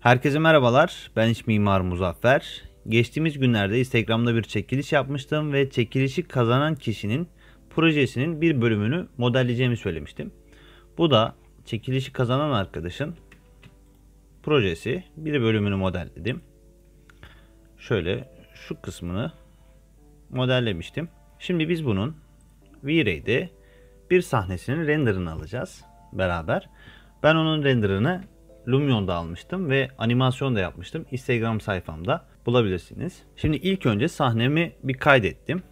Herkese merhabalar. Ben iç mimar Muzaffer. Geçtiğimiz günlerde Instagram'da bir çekiliş yapmıştım ve çekilişi kazanan kişinin projesinin bir bölümünü modelleyeceğimi söylemiştim. Bu da çekilişi kazanan arkadaşın projesi bir bölümünü modelledim. Şöyle şu kısmını modellemiştim. Şimdi biz bunun V-Ray'de bir sahnesinin renderını alacağız beraber. Ben onun renderını Lumion'da almıştım ve animasyon da yapmıştım. Instagram sayfamda bulabilirsiniz. Şimdi ilk önce sahnemi bir kaydettim.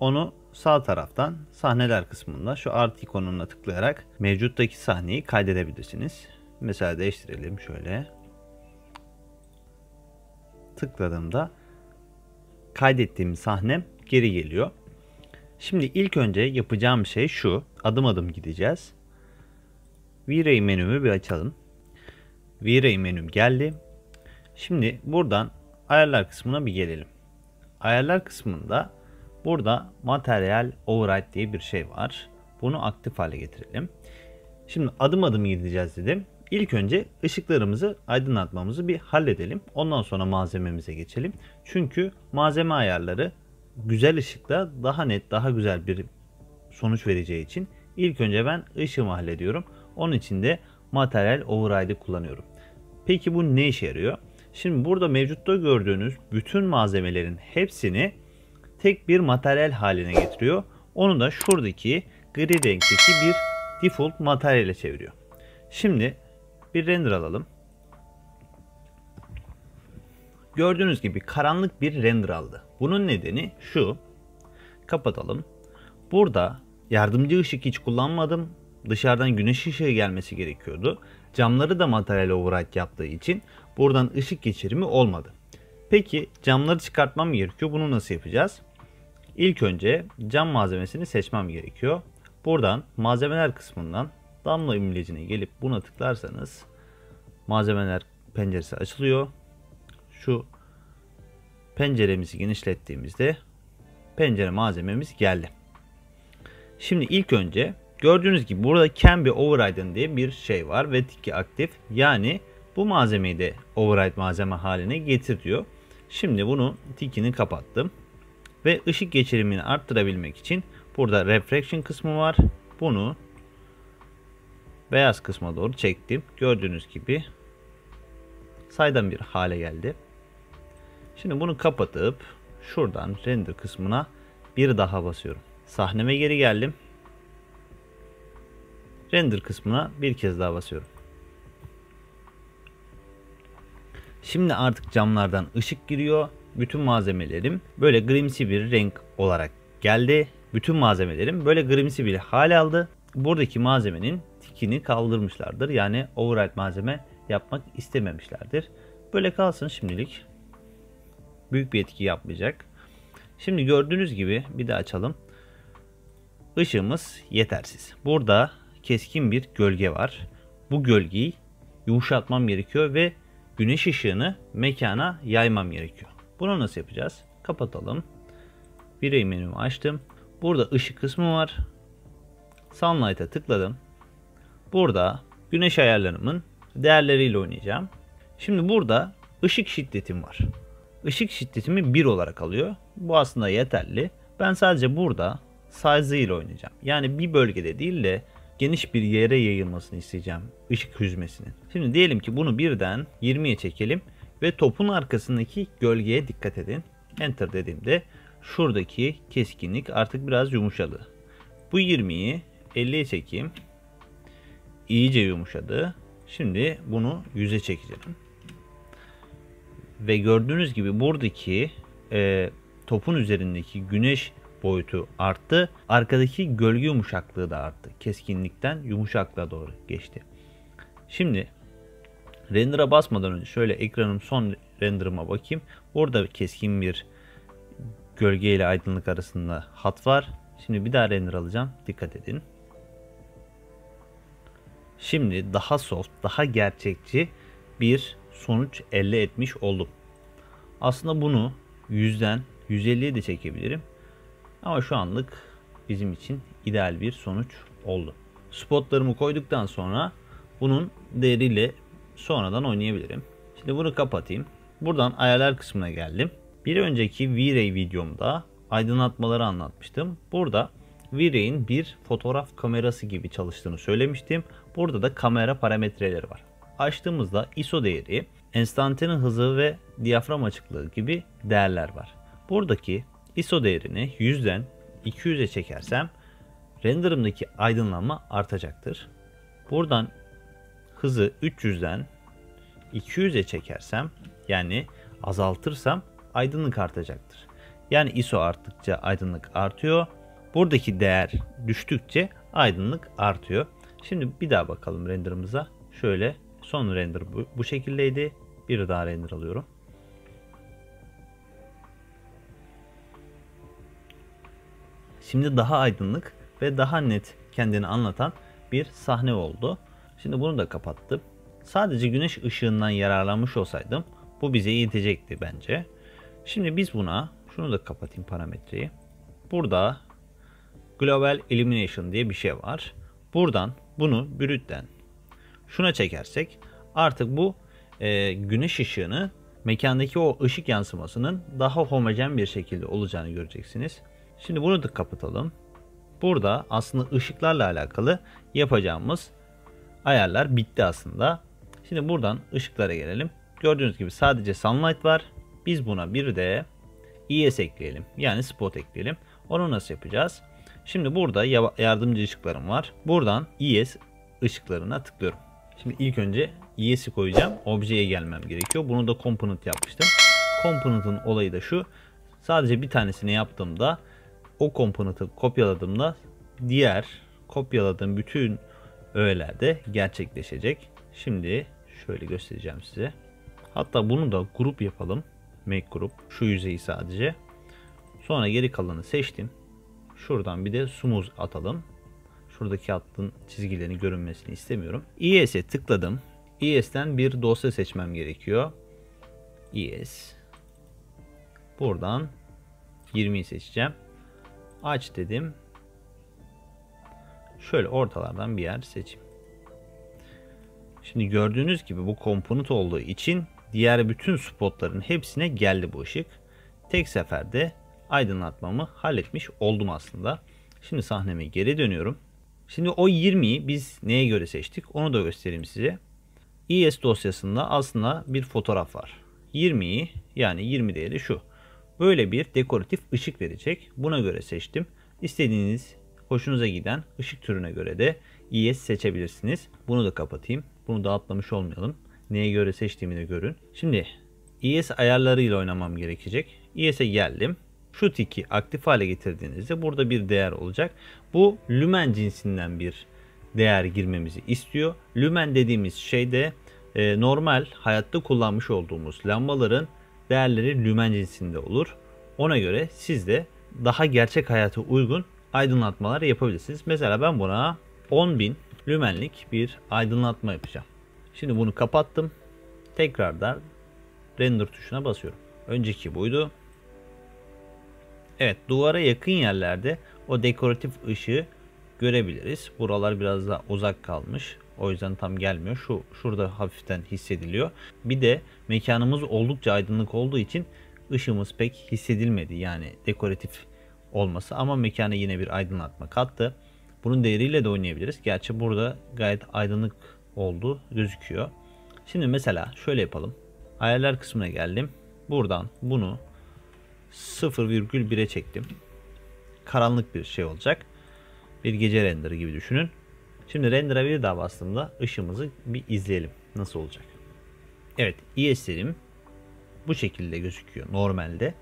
Onu sağ taraftan sahneler kısmında şu art ikonuna tıklayarak mevcuttaki sahneyi kaydedebilirsiniz. Mesela değiştirelim şöyle. Tıkladığımda kaydettiğim sahnem geri geliyor. Şimdi ilk önce yapacağım şey şu. Adım adım gideceğiz. V-Ray menümü bir açalım. V-Ray menüm geldi. Şimdi buradan ayarlar kısmına bir gelelim. Ayarlar kısmında burada materyal override diye bir şey var. Bunu aktif hale getirelim. Şimdi adım adım gideceğiz dedim. İlk önce ışıklarımızı aydınlatmamızı bir halledelim. Ondan sonra malzememize geçelim. Çünkü malzeme ayarları güzel ışıkta daha net, daha güzel bir sonuç vereceği için ilk önce ben ışığımı hallediyorum. Onun için de materyal override'ı kullanıyorum. Peki bu ne işe yarıyor? Şimdi burada mevcutta gördüğünüz bütün malzemelerin hepsini tek bir materyal haline getiriyor. Onu da şuradaki gri renkteki bir default materyale çeviriyor. Şimdi bir render alalım. Gördüğünüz gibi karanlık bir render aldı. Bunun nedeni şu. Kapatalım. Burada yardımcı ışık hiç kullanmadım. Dışarıdan güneş ışığı gelmesi gerekiyordu. Camları da materyal override yaptığı için buradan ışık geçirimi olmadı. Peki camları çıkartmam gerekiyor. Bunu nasıl yapacağız? İlk önce cam malzemesini seçmem gerekiyor. Buradan malzemeler kısmından damla imlecine gelip buna tıklarsanız malzemeler penceresi açılıyor. Şu penceremizi genişlettiğimizde pencere malzememiz geldi. Şimdi ilk önce gördüğünüz gibi burada can be overriden diye bir şey var ve tiki aktif. Yani bu malzemeyi de override malzeme haline getir diyor. Şimdi bunu tikini kapattım. Ve ışık geçirimini arttırabilmek için burada refraction kısmı var. Bunu beyaz kısma doğru çektim. Gördüğünüz gibi saydam bir hale geldi. Şimdi bunu kapatıp şuradan render kısmına bir daha basıyorum. Sahneme geri geldim. Render kısmına bir kez daha basıyorum. Şimdi artık camlardan ışık giriyor. Bütün malzemelerim böyle grimsi bir renk olarak geldi. Bütün malzemelerim böyle grimsi bir hal aldı. Buradaki malzemenin tikini kaldırmışlardır. Yani override malzeme yapmak istememişlerdir. Böyle kalsın şimdilik. Büyük bir etki yapmayacak. Şimdi gördüğünüz gibi bir de açalım. Işığımız yetersiz. Burada keskin bir gölge var. Bu gölgeyi yumuşatmam gerekiyor ve güneş ışığını mekana yaymam gerekiyor. Bunu nasıl yapacağız? Kapatalım. Birey menümü açtım. Burada ışık kısmı var. Sunlight'a tıkladım. Burada güneş ayarlarımın değerleriyle oynayacağım. Şimdi burada ışık şiddetim var. Işık şiddetimi 1 olarak alıyor. Bu aslında yeterli. Ben sadece burada size ile oynayacağım. Yani bir bölgede değil de geniş bir yere yayılmasını isteyeceğim ışık hüzmesinin. Şimdi diyelim ki bunu birden 20'ye çekelim ve topun arkasındaki gölgeye dikkat edin. Enter dediğimde şuradaki keskinlik artık biraz yumuşadı. Bu 20'yi 50'ye çekeyim. İyice yumuşadı. Şimdi bunu 100'e çekeceğim. Ve gördüğünüz gibi buradaki e, topun üzerindeki güneş boyutu arttı. Arkadaki gölge yumuşaklığı da arttı. Keskinlikten yumuşaklığa doğru geçti. Şimdi render'a basmadan önce şöyle ekranım son render'ıma bakayım. Burada keskin bir gölge ile aydınlık arasında hat var. Şimdi bir daha render alacağım. Dikkat edin. Şimdi daha soft, daha gerçekçi bir sonuç elde etmiş oldum. Aslında bunu 100'den 150'ye de çekebilirim. Ama şu anlık bizim için ideal bir sonuç oldu. Spotlarımı koyduktan sonra bunun değeriyle sonradan oynayabilirim. Şimdi bunu kapatayım. Buradan ayarlar kısmına geldim. Bir önceki V-Ray videomda aydınlatmaları anlatmıştım. Burada V-Ray'in bir fotoğraf kamerası gibi çalıştığını söylemiştim. Burada da kamera parametreleri var. Açtığımızda ISO değeri, enstantane hızı ve diyafram açıklığı gibi değerler var. Buradaki ISO değerini 100'den 200'e çekersem renderımdaki aydınlanma artacaktır. Buradan hızı 300'den 200'e çekersem yani azaltırsam aydınlık artacaktır. Yani ISO arttıkça aydınlık artıyor. Buradaki değer düştükçe aydınlık artıyor. Şimdi bir daha bakalım renderımıza. Şöyle son render bu, bu şekildeydi. Bir daha render alıyorum. Şimdi daha aydınlık ve daha net kendini anlatan bir sahne oldu. Şimdi bunu da kapattım. Sadece güneş ışığından yararlanmış olsaydım bu bize yetecekti bence. Şimdi biz buna şunu da kapatayım parametreyi. Burada Global Illumination diye bir şey var. Buradan bunu brütten şuna çekersek artık bu e, güneş ışığını mekandaki o ışık yansımasının daha homojen bir şekilde olacağını göreceksiniz. Şimdi bunu da kapatalım. Burada aslında ışıklarla alakalı yapacağımız ayarlar bitti aslında. Şimdi buradan ışıklara gelelim. Gördüğünüz gibi sadece sunlight var. Biz buna bir de ES ekleyelim. Yani spot ekleyelim. Onu nasıl yapacağız? Şimdi burada yardımcı ışıklarım var. Buradan ES ışıklarına tıklıyorum. Şimdi ilk önce ES'i koyacağım. Objeye gelmem gerekiyor. Bunu da component yapmıştım. Component'ın olayı da şu. Sadece bir tanesini yaptığımda o komponenti kopyaladığımda diğer kopyaladığım bütün öğelerde gerçekleşecek. Şimdi şöyle göstereceğim size. Hatta bunu da grup yapalım. Make group. Şu yüzeyi sadece. Sonra geri kalanı seçtim. Şuradan bir de smooth atalım. Şuradaki hattın çizgilerini görünmesini istemiyorum. ES'e tıkladım. ES'ten bir dosya seçmem gerekiyor. ES. Buradan 20'yi seçeceğim. Aç dedim. Şöyle ortalardan bir yer seçeyim. Şimdi gördüğünüz gibi bu komponent olduğu için diğer bütün spotların hepsine geldi bu ışık. Tek seferde aydınlatmamı halletmiş oldum aslında. Şimdi sahneme geri dönüyorum. Şimdi o 20'yi biz neye göre seçtik onu da göstereyim size. ES dosyasında aslında bir fotoğraf var. 20'yi yani 20 değeri şu. Böyle bir dekoratif ışık verecek. Buna göre seçtim. İstediğiniz hoşunuza giden ışık türüne göre de ES seçebilirsiniz. Bunu da kapatayım. Bunu da atlamış olmayalım. Neye göre seçtiğimi de görün. Şimdi ES ayarlarıyla oynamam gerekecek. ES'e geldim. Şu tiki aktif hale getirdiğinizde burada bir değer olacak. Bu lümen cinsinden bir değer girmemizi istiyor. Lümen dediğimiz şey de e, normal hayatta kullanmış olduğumuz lambaların değerleri lümen cinsinde olur. Ona göre siz de daha gerçek hayata uygun aydınlatmalar yapabilirsiniz. Mesela ben buna 10.000 lümenlik bir aydınlatma yapacağım. Şimdi bunu kapattım. Tekrardan render tuşuna basıyorum. Önceki buydu. Evet duvara yakın yerlerde o dekoratif ışığı görebiliriz. Buralar biraz daha uzak kalmış. O yüzden tam gelmiyor. Şu şurada hafiften hissediliyor. Bir de mekanımız oldukça aydınlık olduğu için ışığımız pek hissedilmedi. Yani dekoratif olması ama mekana yine bir aydınlatma kattı. Bunun değeriyle de oynayabiliriz. Gerçi burada gayet aydınlık oldu gözüküyor. Şimdi mesela şöyle yapalım. Ayarlar kısmına geldim. Buradan bunu 0,1'e çektim. Karanlık bir şey olacak. Bir gece renderı gibi düşünün. Şimdi render'a bir daha ışığımızı bir izleyelim. Nasıl olacak? Evet ES'lerim bu şekilde gözüküyor normalde.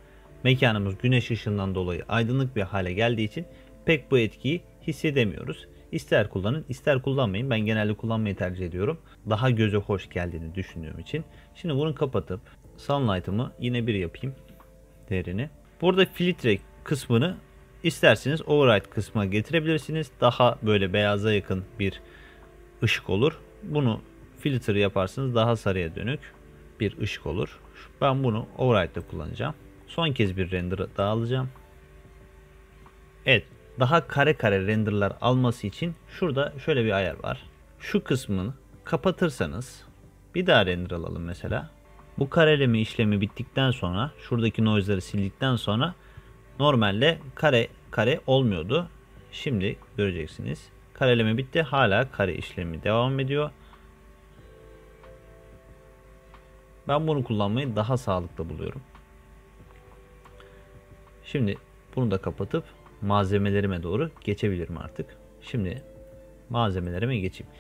Mekanımız güneş ışığından dolayı aydınlık bir hale geldiği için pek bu etkiyi hissedemiyoruz. İster kullanın ister kullanmayın. Ben genelde kullanmayı tercih ediyorum. Daha göze hoş geldiğini düşündüğüm için. Şimdi bunu kapatıp sunlight'ımı yine bir yapayım değerini. Burada filtre kısmını isterseniz override kısmına getirebilirsiniz. Daha böyle beyaza yakın bir ışık olur. Bunu filtre yaparsınız daha sarıya dönük bir ışık olur. Ben bunu override'de kullanacağım. Son kez bir render daha alacağım. Evet daha kare kare renderlar alması için şurada şöyle bir ayar var. Şu kısmını kapatırsanız bir daha render alalım mesela. Bu kareleme işlemi bittikten sonra şuradaki noise'ları sildikten sonra normalde kare kare olmuyordu. Şimdi göreceksiniz. Kareleme bitti. Hala kare işlemi devam ediyor. Ben bunu kullanmayı daha sağlıklı buluyorum. Şimdi bunu da kapatıp malzemelerime doğru geçebilirim artık. Şimdi malzemelerime geçeyim.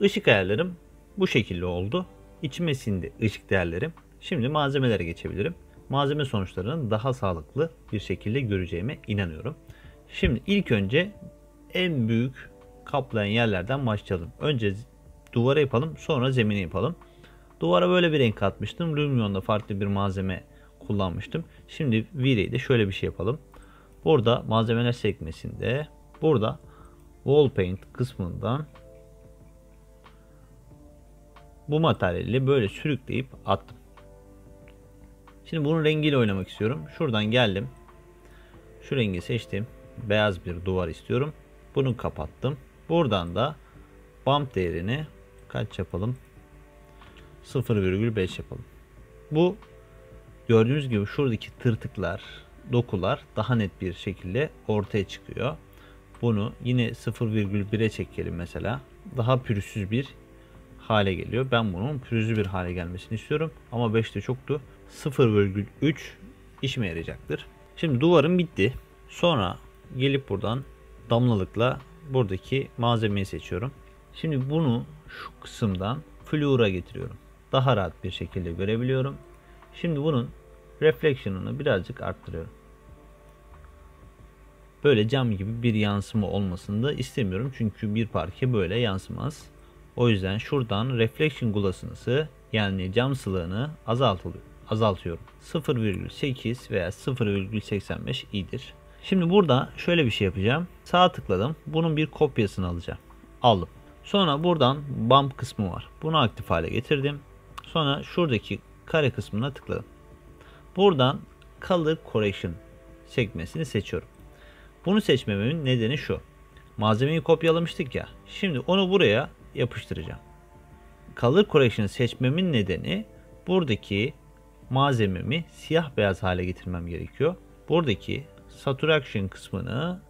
Işık ayarlarım bu şekilde oldu. İçime sindi ışık değerlerim. Şimdi malzemelere geçebilirim. Malzeme sonuçlarını daha sağlıklı bir şekilde göreceğime inanıyorum. Şimdi ilk önce en büyük kaplayan yerlerden başlayalım. Önce duvara yapalım sonra zemine yapalım. Duvara böyle bir renk atmıştım. Lumion'da farklı bir malzeme kullanmıştım. Şimdi V-Ray'de şöyle bir şey yapalım. Burada malzemeler sekmesinde burada Wall Paint kısmından bu materyali böyle sürükleyip attım. Şimdi bunun rengiyle oynamak istiyorum. Şuradan geldim. Şu rengi seçtim. Beyaz bir duvar istiyorum. Bunu kapattım. Buradan da bump değerini kaç yapalım? 0,5 yapalım. Bu gördüğünüz gibi şuradaki tırtıklar, dokular daha net bir şekilde ortaya çıkıyor. Bunu yine 0,1'e çekelim mesela. Daha pürüzsüz bir hale geliyor. Ben bunun pürüzlü bir hale gelmesini istiyorum. Ama 5'te çoktu. 0,3 işime yarayacaktır. Şimdi duvarım bitti. Sonra gelip buradan damlalıkla buradaki malzemeyi seçiyorum. Şimdi bunu şu kısımdan fluor'a getiriyorum. Daha rahat bir şekilde görebiliyorum. Şimdi bunun reflection'ını birazcık arttırıyorum. Böyle cam gibi bir yansıma olmasını da istemiyorum. Çünkü bir parke böyle yansımaz. O yüzden şuradan reflection glass'ınızı yani cam sılığını azaltılıyor, azaltıyorum. 0,8 veya 0,85 iyidir. Şimdi burada şöyle bir şey yapacağım. Sağ tıkladım. Bunun bir kopyasını alacağım. Aldım. Sonra buradan bump kısmı var. Bunu aktif hale getirdim. Sonra şuradaki kare kısmına tıkladım. Buradan Color Correction sekmesini seçiyorum. Bunu seçmememin nedeni şu. Malzemeyi kopyalamıştık ya. Şimdi onu buraya yapıştıracağım. Color Correction seçmemin nedeni buradaki malzememi siyah beyaz hale getirmem gerekiyor. Buradaki Saturation kısmını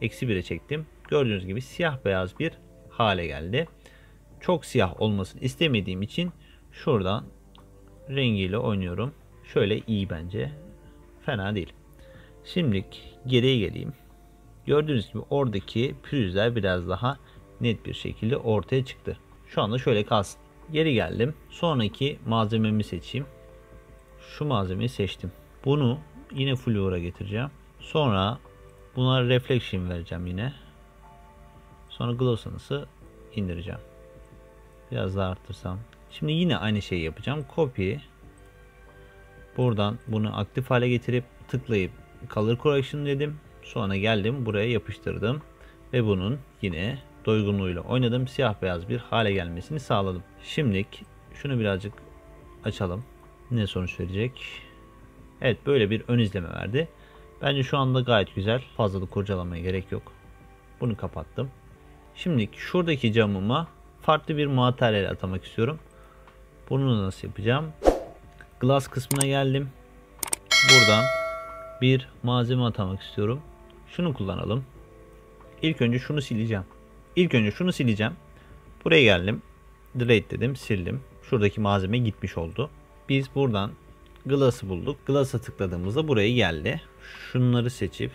eksi 1'e çektim. Gördüğünüz gibi siyah beyaz bir hale geldi. Çok siyah olmasını istemediğim için şuradan rengiyle oynuyorum. Şöyle iyi bence. Fena değil. Şimdi geriye geleyim. Gördüğünüz gibi oradaki pürüzler biraz daha net bir şekilde ortaya çıktı. Şu anda şöyle kalsın. Geri geldim. Sonraki malzememi seçeyim. Şu malzemeyi seçtim. Bunu yine fluor'a getireceğim. Sonra buna reflection vereceğim yine. Sonra glossance'ı indireceğim. Biraz daha arttırsam. Şimdi yine aynı şeyi yapacağım. Copy. Buradan bunu aktif hale getirip tıklayıp Color Correction dedim. Sonra geldim buraya yapıştırdım. Ve bunun yine doygunluğuyla oynadım. Siyah beyaz bir hale gelmesini sağladım. Şimdilik şunu birazcık açalım. Ne sonuç verecek? Evet böyle bir ön izleme verdi. Bence şu anda gayet güzel. Fazlalık kurcalamaya gerek yok. Bunu kapattım. Şimdi şuradaki camıma farklı bir materyal atamak istiyorum. Bunu nasıl yapacağım? Glass kısmına geldim. Buradan bir malzeme atamak istiyorum. Şunu kullanalım. İlk önce şunu sileceğim. İlk önce şunu sileceğim. Buraya geldim. Delete dedim. Sildim. Şuradaki malzeme gitmiş oldu. Biz buradan Glass'ı bulduk. Glass'a tıkladığımızda buraya geldi. Şunları seçip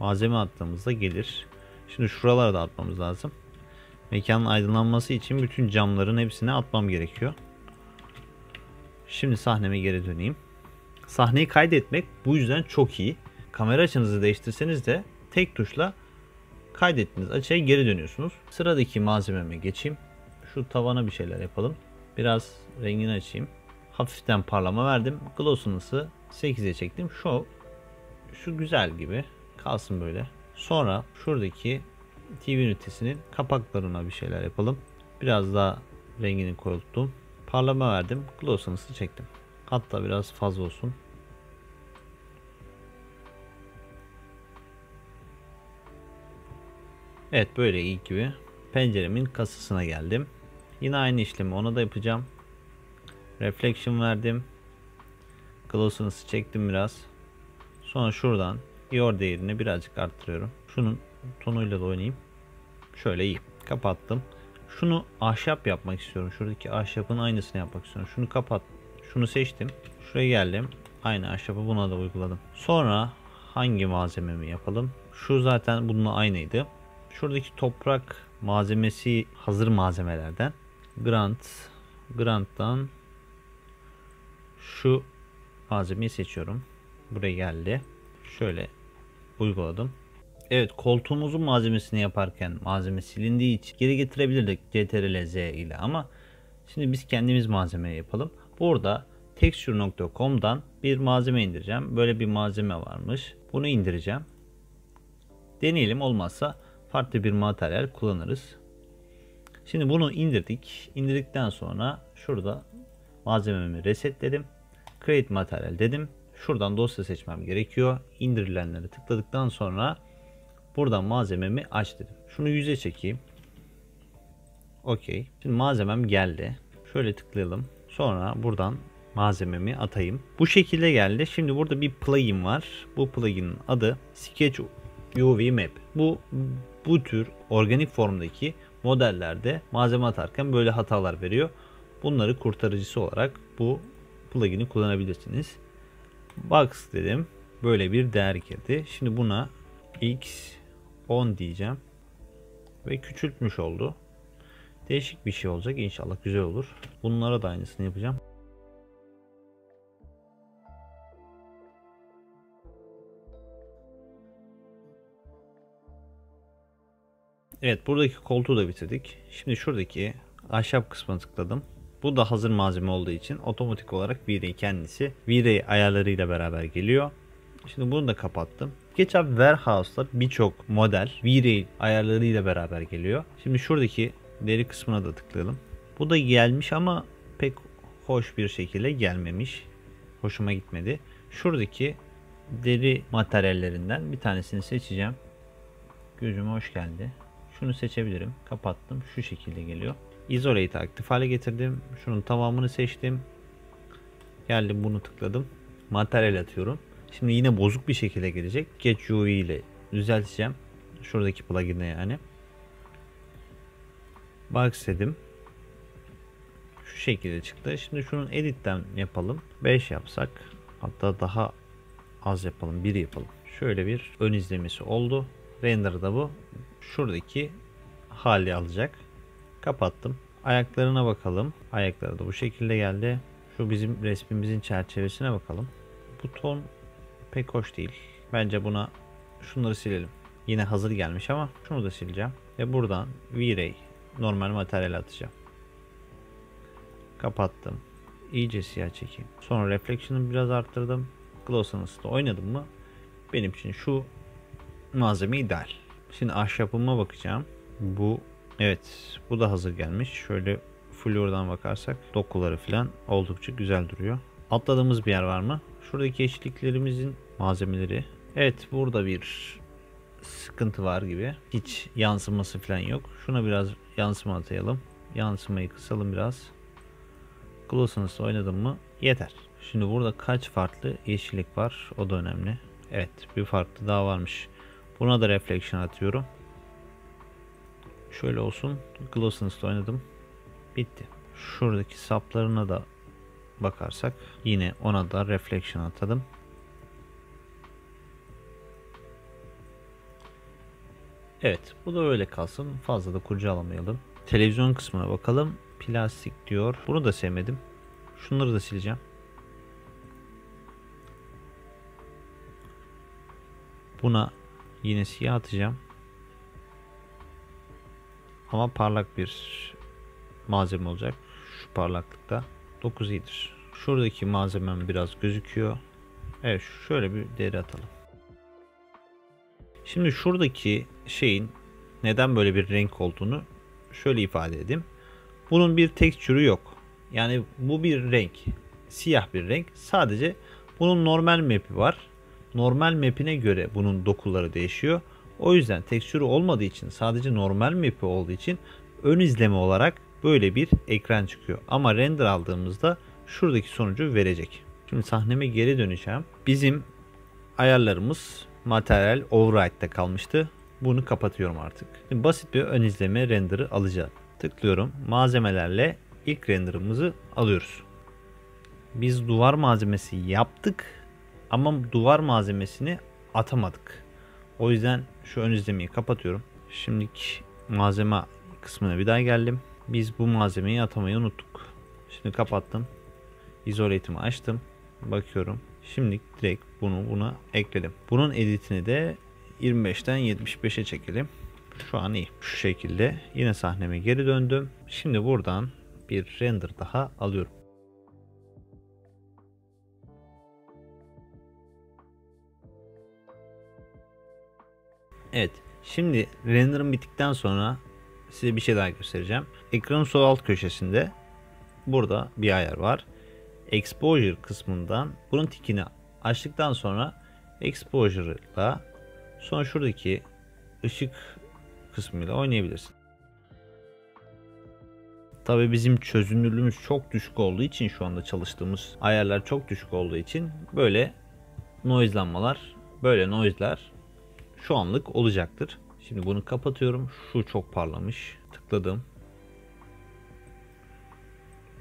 malzeme attığımızda gelir. Şimdi şuralara da atmamız lazım. Mekanın aydınlanması için bütün camların hepsine atmam gerekiyor. Şimdi sahneme geri döneyim. Sahneyi kaydetmek bu yüzden çok iyi. Kamera açınızı değiştirseniz de tek tuşla kaydettiğiniz açıya geri dönüyorsunuz. Sıradaki malzememe geçeyim. Şu tavana bir şeyler yapalım. Biraz rengini açayım. Hafiften parlama verdim. Gloss'unuzu 8'e çektim. Şu şu güzel gibi kalsın böyle. Sonra şuradaki TV ünitesinin kapaklarına bir şeyler yapalım. Biraz daha rengini koyulttum. Parlama verdim. Gloss'unuzu çektim. Hatta biraz fazla olsun. Evet böyle iyi gibi. Penceremin kasasına geldim. Yine aynı işlemi ona da yapacağım. Reflection verdim. Glossiness'ı çektim biraz. Sonra şuradan Yor değerini birazcık arttırıyorum. Şunun tonuyla da oynayayım. Şöyle iyi. Kapattım. Şunu ahşap yapmak istiyorum. Şuradaki ahşapın aynısını yapmak istiyorum. Şunu kapat. Şunu seçtim. Şuraya geldim. Aynı ahşabı buna da uyguladım. Sonra hangi malzememi yapalım? Şu zaten bununla aynıydı. Şuradaki toprak malzemesi hazır malzemelerden. Grant. Grant'tan şu malzemeyi seçiyorum. Buraya geldi. Şöyle uyguladım. Evet koltuğumuzun malzemesini yaparken malzeme silindiği için geri getirebilirdik CTRL Z ile ama şimdi biz kendimiz malzeme yapalım. Burada texture.com'dan bir malzeme indireceğim. Böyle bir malzeme varmış. Bunu indireceğim. Deneyelim olmazsa farklı bir materyal kullanırız. Şimdi bunu indirdik. İndirdikten sonra şurada malzememi resetledim. Create materyal dedim. Şuradan dosya seçmem gerekiyor. İndirilenleri tıkladıktan sonra buradan malzememi aç dedim. Şunu yüze çekeyim. Okey. Şimdi malzemem geldi. Şöyle tıklayalım. Sonra buradan malzememi atayım. Bu şekilde geldi. Şimdi burada bir plugin var. Bu plugin'in adı Sketch UV Map. Bu bu tür organik formdaki modellerde malzeme atarken böyle hatalar veriyor. Bunları kurtarıcısı olarak bu plugin'i kullanabilirsiniz. Box dedim. Böyle bir değer girdi. Şimdi buna x 10 diyeceğim. Ve küçültmüş oldu. Değişik bir şey olacak. İnşallah güzel olur. Bunlara da aynısını yapacağım. Evet buradaki koltuğu da bitirdik. Şimdi şuradaki ahşap kısmına tıkladım. Bu da hazır malzeme olduğu için otomatik olarak V-Ray kendisi V-Ray ayarlarıyla beraber geliyor. Şimdi bunu da kapattım. SketchUp Warehouse'da birçok model V-Ray ayarlarıyla beraber geliyor. Şimdi şuradaki deri kısmına da tıklayalım. Bu da gelmiş ama pek hoş bir şekilde gelmemiş. Hoşuma gitmedi. Şuradaki deri materyallerinden bir tanesini seçeceğim. Gözüme hoş geldi. Şunu seçebilirim. Kapattım. Şu şekilde geliyor. Isolate aktif hale getirdim. Şunun tamamını seçtim. Geldim bunu tıkladım. Materyal atıyorum. Şimdi yine bozuk bir şekilde gelecek. Get UV ile düzelteceğim. Şuradaki plugin'e yani. Box dedim. Şu şekilde çıktı. Şimdi şunun editten yapalım. 5 yapsak. Hatta daha az yapalım. 1 yapalım. Şöyle bir ön izlemesi oldu. Render'da bu. Şuradaki hali alacak. Kapattım. Ayaklarına bakalım. Ayakları da bu şekilde geldi. Şu bizim resmimizin çerçevesine bakalım. Bu ton pek hoş değil. Bence buna şunları silelim. Yine hazır gelmiş ama şunu da sileceğim. Ve buradan V-Ray normal materyal atacağım. Kapattım. İyice siyah çekeyim. Sonra Reflection'ı biraz arttırdım. Glossiness'da oynadım mı? Benim için şu malzeme ideal. Şimdi ahşapıma bakacağım. Bu Evet bu da hazır gelmiş. Şöyle flordan bakarsak dokuları falan oldukça güzel duruyor. Atladığımız bir yer var mı? Şuradaki eşliklerimizin malzemeleri. Evet burada bir sıkıntı var gibi. Hiç yansıması falan yok. Şuna biraz yansıma atayalım. Yansımayı kısalım biraz. Glossiness'la oynadım mı? Yeter. Şimdi burada kaç farklı yeşillik var? O da önemli. Evet bir farklı daha varmış. Buna da reflection atıyorum. Şöyle olsun. Glossiness'la oynadım. Bitti. Şuradaki saplarına da bakarsak yine ona da reflection atadım. Evet bu da öyle kalsın. Fazla da kurcalamayalım. Televizyon kısmına bakalım. Plastik diyor. Bunu da sevmedim. Şunları da sileceğim. Buna yine siyah atacağım. Ama parlak bir malzeme olacak. Şu parlaklıkta 9 iyidir. Şuradaki malzemem biraz gözüküyor. Evet şöyle bir değeri atalım. Şimdi şuradaki şeyin neden böyle bir renk olduğunu şöyle ifade edeyim. Bunun bir tekstürü yok. Yani bu bir renk. Siyah bir renk. Sadece bunun normal map'i var. Normal map'ine göre bunun dokuları değişiyor. O yüzden tekstürü olmadığı için sadece normal map'i olduğu için ön izleme olarak böyle bir ekran çıkıyor. Ama render aldığımızda şuradaki sonucu verecek. Şimdi sahneme geri döneceğim. Bizim ayarlarımız materyal override'de kalmıştı. Bunu kapatıyorum artık. Şimdi basit bir ön izleme render'ı alacağım. Tıklıyorum. Malzemelerle ilk render'ımızı alıyoruz. Biz duvar malzemesi yaptık ama duvar malzemesini atamadık. O yüzden şu ön izlemeyi kapatıyorum. Şimdiki malzeme kısmına bir daha geldim. Biz bu malzemeyi atamayı unuttuk. Şimdi kapattım. İzolatımı açtım. Bakıyorum. Şimdi direkt bunu buna ekledim. Bunun editini de 25'ten 75'e çekelim. Şu an iyi. Şu şekilde yine sahneme geri döndüm. Şimdi buradan bir render daha alıyorum. Evet. Şimdi render'ım bittikten sonra size bir şey daha göstereceğim. Ekranın sol alt köşesinde burada bir ayar var. Exposure kısmından bunun tikini açtıktan sonra Exposure ile sonra şuradaki ışık kısmıyla oynayabilirsin. Tabi bizim çözünürlüğümüz çok düşük olduğu için şu anda çalıştığımız ayarlar çok düşük olduğu için böyle noise'lanmalar, böyle noise'ler şu anlık olacaktır. Şimdi bunu kapatıyorum. Şu çok parlamış. Tıkladım.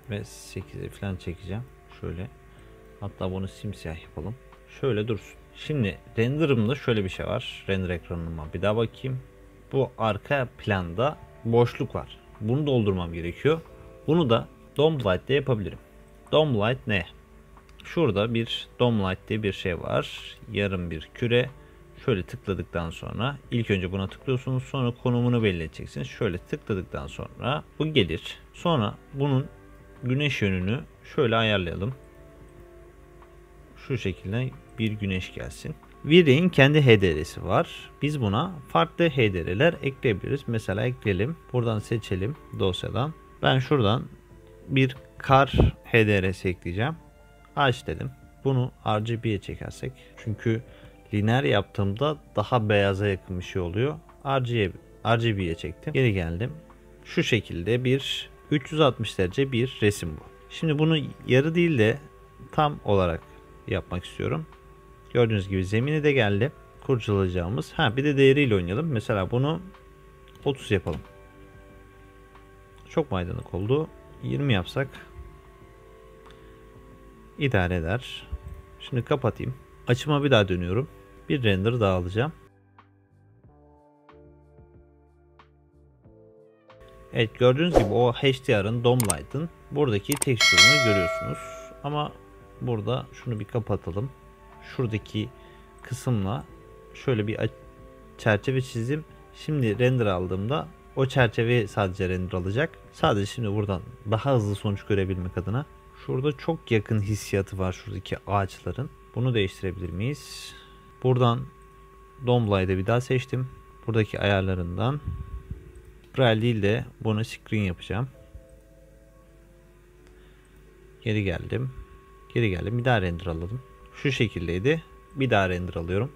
Ve 8'e falan çekeceğim. Şöyle. Hatta bunu simsiyah yapalım. Şöyle dursun. Şimdi renderımda şöyle bir şey var. Render ekranıma bir daha bakayım. Bu arka planda boşluk var. Bunu doldurmam gerekiyor. Bunu da Dome Light ile yapabilirim. Dome Light ne? Şurada bir Dome Light diye bir şey var. Yarım bir küre. Şöyle tıkladıktan sonra ilk önce buna tıklıyorsunuz. Sonra konumunu belli edeceksiniz. Şöyle tıkladıktan sonra bu gelir. Sonra bunun güneş yönünü şöyle ayarlayalım. Şu şekilde bir güneş gelsin. V-Ray'in kendi HDR'si var. Biz buna farklı HDR'ler ekleyebiliriz. Mesela ekleyelim. Buradan seçelim dosyadan. Ben şuradan bir kar HDR'si ekleyeceğim. Aç dedim. Bunu RGB'ye çekersek. Çünkü lineer yaptığımda daha beyaza yakın bir şey oluyor. RGB, RGB'ye çektim. Geri geldim. Şu şekilde bir 360 derece bir resim bu. Şimdi bunu yarı değil de tam olarak yapmak istiyorum. Gördüğünüz gibi zemini de geldi. Kurcalayacağımız. Ha bir de değeriyle oynayalım. Mesela bunu 30 yapalım. Çok aydınlık oldu. 20 yapsak idare eder. Şimdi kapatayım. Açıma bir daha dönüyorum. Bir render daha alacağım. Evet gördüğünüz gibi o HDR'ın Dome Light'ın buradaki tekstürünü görüyorsunuz. Ama burada şunu bir kapatalım. Şuradaki kısımla şöyle bir çerçeve çizdim. Şimdi render aldığımda o çerçeve sadece render alacak. Sadece şimdi buradan daha hızlı sonuç görebilmek adına. Şurada çok yakın hissiyatı var şuradaki ağaçların. Bunu değiştirebilir miyiz? Buradan Domblay'da bir daha seçtim. Buradaki ayarlarından Braille değil de bunu screen yapacağım. Geri geldim. Geri geldim. Bir daha render alalım. Şu şekildeydi. Bir daha render alıyorum.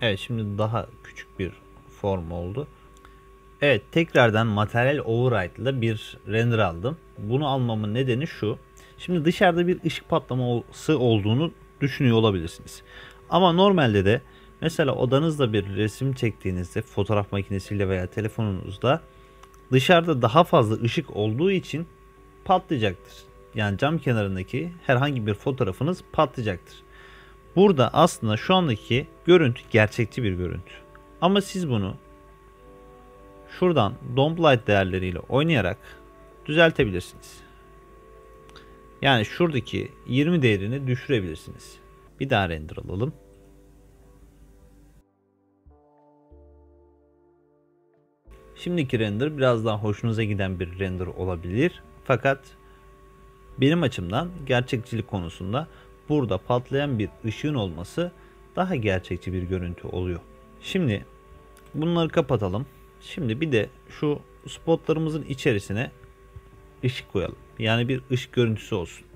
Evet şimdi daha küçük bir form oldu. Evet tekrardan materyal override ile bir render aldım. Bunu almamın nedeni şu. Şimdi dışarıda bir ışık patlaması olduğunu düşünüyor olabilirsiniz. Ama normalde de mesela odanızda bir resim çektiğinizde fotoğraf makinesiyle veya telefonunuzda dışarıda daha fazla ışık olduğu için patlayacaktır. Yani cam kenarındaki herhangi bir fotoğrafınız patlayacaktır. Burada aslında şu andaki görüntü gerçekçi bir görüntü. Ama siz bunu şuradan Dome Light değerleriyle oynayarak düzeltebilirsiniz. Yani şuradaki 20 değerini düşürebilirsiniz. Bir daha render alalım. Şimdiki render biraz daha hoşunuza giden bir render olabilir. Fakat benim açımdan gerçekçilik konusunda burada patlayan bir ışığın olması daha gerçekçi bir görüntü oluyor. Şimdi bunları kapatalım. Şimdi bir de şu spotlarımızın içerisine ışık koyalım. Yani bir ışık görüntüsü olsun.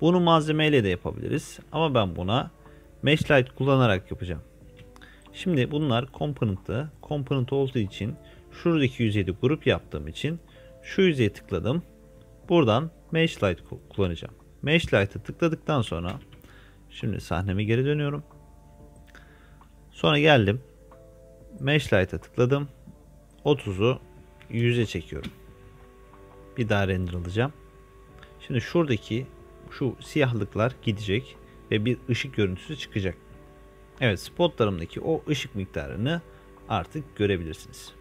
Bunu malzemeyle de yapabiliriz. Ama ben buna Mesh Light kullanarak yapacağım. Şimdi bunlar component'ı. Component olduğu için Şuradaki yüzeyi de grup yaptığım için şu yüzeye tıkladım. Buradan Mesh Light kullanacağım. Mesh Light'ı tıkladıktan sonra şimdi sahneme geri dönüyorum. Sonra geldim. Mesh Light'a tıkladım. 30'u 100'e çekiyorum. Bir daha render alacağım. Şimdi şuradaki şu siyahlıklar gidecek ve bir ışık görüntüsü çıkacak. Evet spotlarımdaki o ışık miktarını artık görebilirsiniz.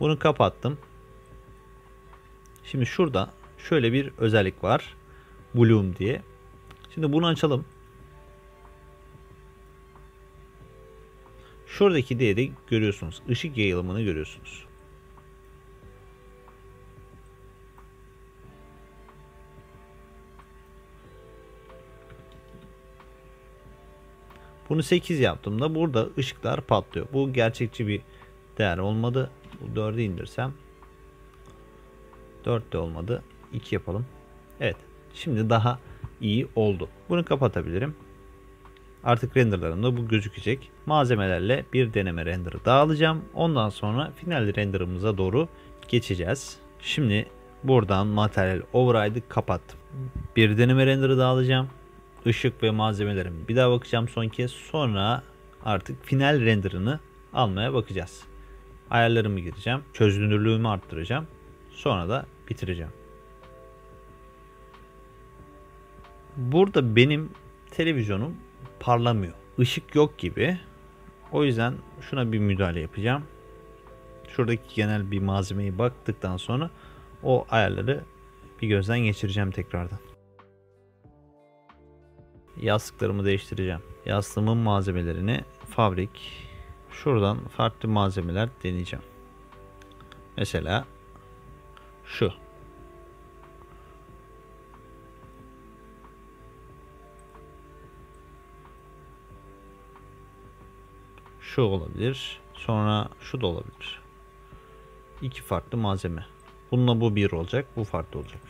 Bunu kapattım. Şimdi şurada şöyle bir özellik var. Bloom diye. Şimdi bunu açalım. Şuradaki değeri görüyorsunuz. Işık yayılımını görüyorsunuz. Bunu 8 yaptığımda burada ışıklar patlıyor. Bu gerçekçi bir değer olmadı. Bu 4'ü indirsem 4 de olmadı. 2 yapalım. Evet. Şimdi daha iyi oldu. Bunu kapatabilirim. Artık renderlarımda bu gözükecek. Malzemelerle bir deneme renderı dağılacağım. Ondan sonra final renderımıza doğru geçeceğiz. Şimdi buradan materyal override'ı kapattım. Bir deneme renderı dağılacağım. Işık ve malzemelerim bir daha bakacağım son kez. Sonra artık final renderını almaya bakacağız. Ayarlarımı gireceğim. Çözünürlüğümü arttıracağım. Sonra da bitireceğim. Burada benim televizyonum parlamıyor. Işık yok gibi. O yüzden şuna bir müdahale yapacağım. Şuradaki genel bir malzemeyi baktıktan sonra o ayarları bir gözden geçireceğim tekrardan. Yastıklarımı değiştireceğim. Yastığımın malzemelerini fabrik şuradan farklı malzemeler deneyeceğim. Mesela şu. Şu olabilir. Sonra şu da olabilir. İki farklı malzeme. Bununla bu bir olacak. Bu farklı olacak.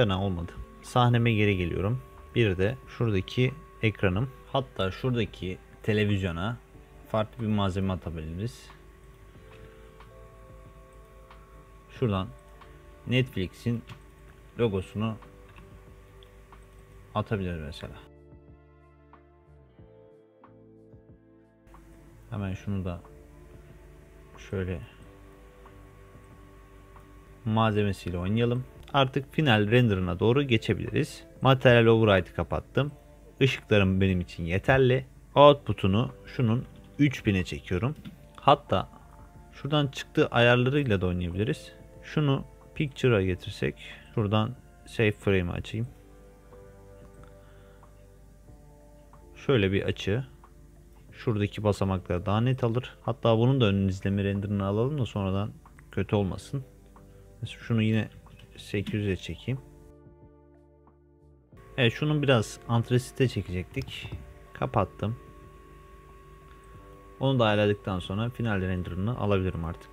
Fena olmadı. Sahneme geri geliyorum. Bir de şuradaki ekranım. Hatta şuradaki televizyona farklı bir malzeme atabiliriz. Şuradan Netflix'in logosunu atabilir mesela. Hemen şunu da şöyle malzemesiyle oynayalım. Artık final renderına doğru geçebiliriz. Material override'ı kapattım. Işıklarım benim için yeterli. Output'unu şunun 3000'e çekiyorum. Hatta şuradan çıktığı ayarlarıyla da oynayabiliriz. Şunu Picture'a getirsek şuradan Save Frame'i açayım. Şöyle bir açı. Şuradaki basamakları daha net alır. Hatta bunun da ön izleme renderini alalım da sonradan kötü olmasın. Şunu yine 800'e çekeyim. Evet şunun biraz antresite çekecektik. Kapattım. Onu da ayarladıktan sonra final renderını alabilirim artık.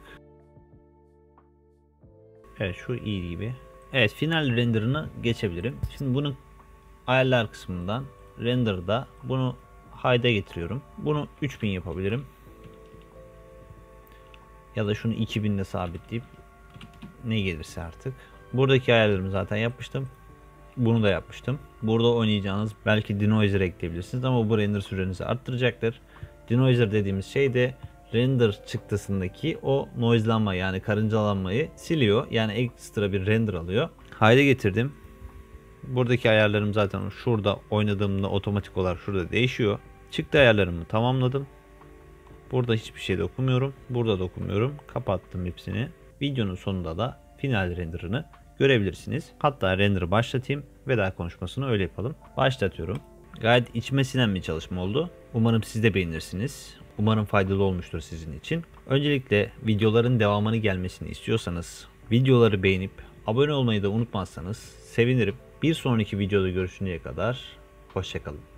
Evet şu iyi gibi. Evet final renderını geçebilirim. Şimdi bunu ayarlar kısmından render'da bunu high'da getiriyorum. Bunu 3000 yapabilirim. Ya da şunu 2000'de sabitleyip ne gelirse artık. Buradaki ayarlarımı zaten yapmıştım. Bunu da yapmıştım. Burada oynayacağınız belki denoiser ekleyebilirsiniz ama bu render sürenizi arttıracaktır. Denoiser dediğimiz şey de render çıktısındaki o noiselanma yani karıncalanmayı siliyor. Yani ekstra bir render alıyor. Haydi getirdim. Buradaki ayarlarım zaten şurada oynadığımda otomatik olarak şurada değişiyor. Çıktı ayarlarımı tamamladım. Burada hiçbir şey dokunmuyorum. Burada dokunmuyorum. Kapattım hepsini. Videonun sonunda da final renderını görebilirsiniz. Hatta render'ı başlatayım. Veda konuşmasını öyle yapalım. Başlatıyorum. Gayet içime sinen bir çalışma oldu. Umarım siz de beğenirsiniz. Umarım faydalı olmuştur sizin için. Öncelikle videoların devamını gelmesini istiyorsanız videoları beğenip abone olmayı da unutmazsanız sevinirim. Bir sonraki videoda görüşünceye kadar hoşçakalın.